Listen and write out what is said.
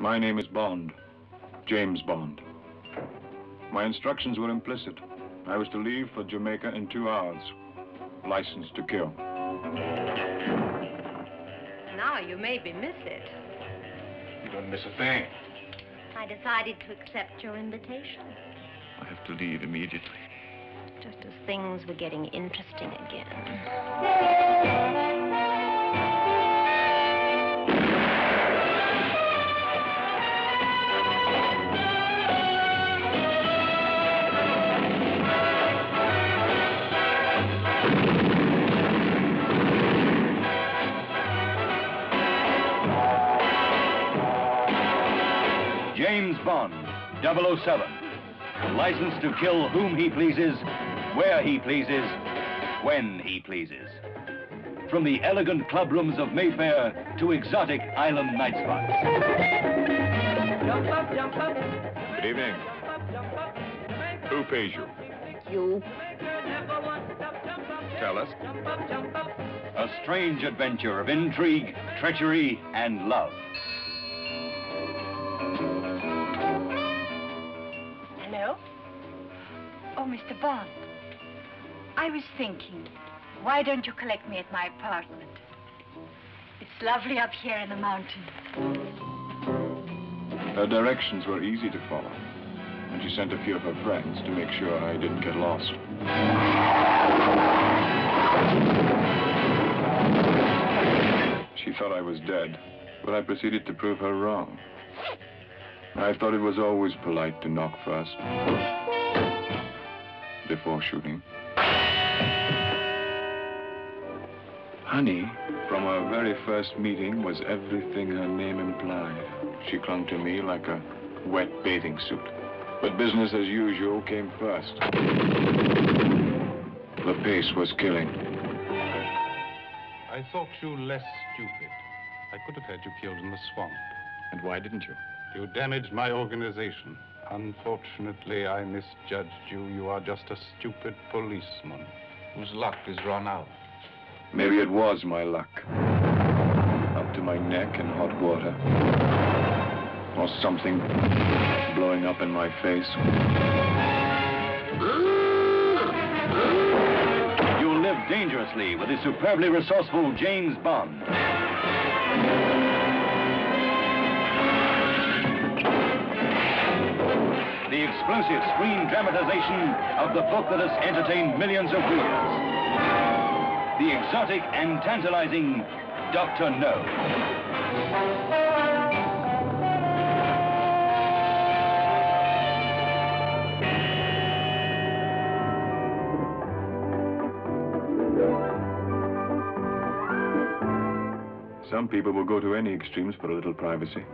My name is Bond. James Bond. My instructions were implicit. I was to leave for Jamaica in two hours. License to kill. Now you maybe miss it. You don't miss a thing. I decided to accept your invitation, I have to leave immediately. just as things were getting interesting again. James Bond, 007. License to kill whom he pleases, where he pleases, when he pleases. From the elegant clubrooms of Mayfair to exotic island night spots. Good evening. Who pays you? You. Tell us. A strange adventure of intrigue, treachery, and love. Mr. Bond. I was thinking, why don't you collect me at my apartment? It's lovely up here in the mountains. Her directions were easy to follow. And she sent a few of her friends to make sure I didn't get lost. She thought I was dead, but I proceeded to prove her wrong. I thought it was always polite to knock first. Before shooting. Honey, from our very first meeting, was everything her name implied. She clung to me like a wet bathing suit. But business as usual came first. The pace was killing. I thought you less stupid. I could have had you killed in the swamp. And why didn't you? You damaged my organization. Unfortunately, I misjudged you. You are just a stupid policeman whose luck is run out. Maybe it was my luck. Up to my neck in hot water. Or something blowing up in my face. You'll live dangerously with the superbly resourceful James Bond. The exclusive screen dramatization of the book that has entertained millions of readers. The exotic and tantalizing Dr. No. Some people will go to any extremes for a little privacy.